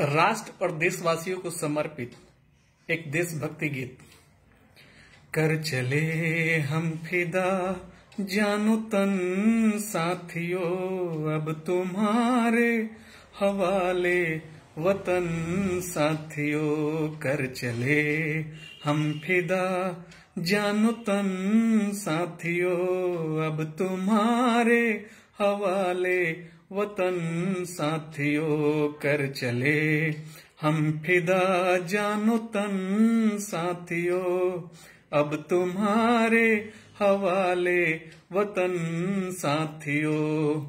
राष्ट्र और देशवासियों को समर्पित एक देशभक्ति गीत। कर चले हम फिदा, जानो तन साथियों, अब तुम्हारे हवाले वतन साथियों, कर चले हम फिदा, जानो तन साथियों, अब तुम्हारे हवाले वतन साथियों, कर चले। हम फिदा जानो तन साथियों। अब तुम्हारे हवाले वतन साथियों।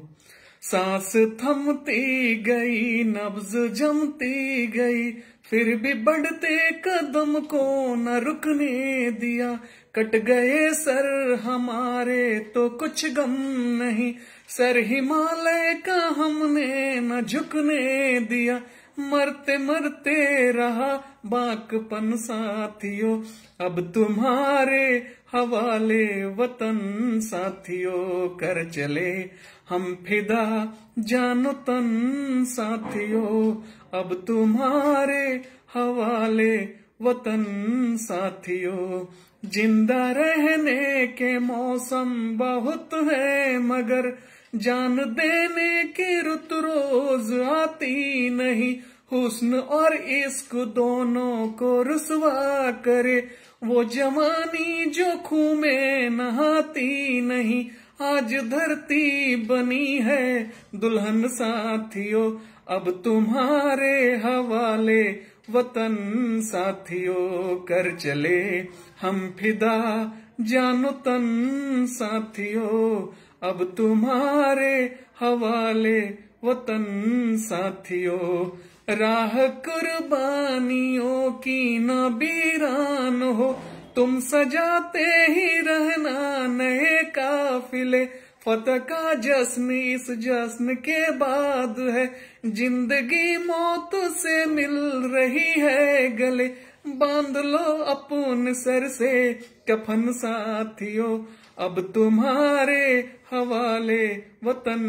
सांस थमती गई, नब्ज जमती गई, फिर भी बढ़ते कदम को न रुकने दिया। कट गए सर हमारे तो कुछ गम नहीं। सर हिमालय का हमने न झुकने दिया। मरते मरते रहा बाकपन साथियों। अब तुम्हारे हवाले वतन साथियों, कर चले हम फिदा जानो तन साथियों। अब तुम्हारे हवाले वतन साथियों, ज़िंदा रहने के मौसम बहुत है, मगर जान देने की रुत रोज आती नहीं। हुस्न और इश्क दोनों को रुसवा करे, वो जवानी जो खूह में नहाती नहीं, आज धरती बनी है। दुल्हन साथियों, अब तुम्हारे हवाले वतन साथियों, कर चले हम फिदा। जानो तन साथियों, अब तुम्हारे हवाले वतन साथियों। राह कुर्बानियों की ना बीरान हो, तुम सजाते ही रहना नए काफिले। फतह का जश्न इस जश्न के बाद है। ज़िंदगी मौत से मिल रही है, गले बाँध लो अपन सर से। कफन साथियों, अब तुम्हारे हवाले वतन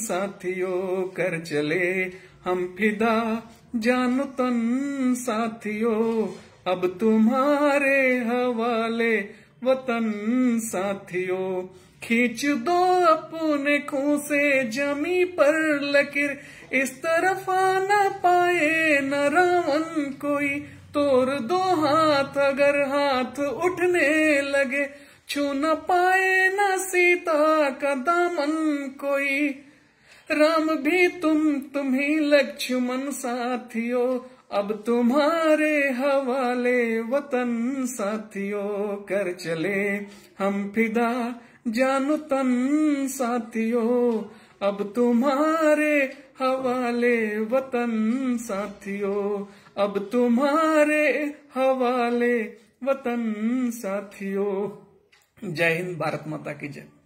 साथियों, कर चले हम फिदा जान तन साथियों। अब तुम्हारे हवाले वतन साथियों खींच दो अपने खूं से जमी पर लकीर। इस तरफ़ न पाए न रावण कोई। तोड़ दो हाथ अगर हाथ उठने लगे। छू न पाए न सीता का दामन कोई। राम भी तुम, तुम्ही लक्ष्मण साथियों। अब तुम्हारे हवाले वतन साथियों। कर चले हम फिदा। जानो तन साथियों, अब तुम्हारे हवाले वतन साथियों, अब तुम्हारे हवाले वतन साथियों। जय हिंद, भारत माता की जय।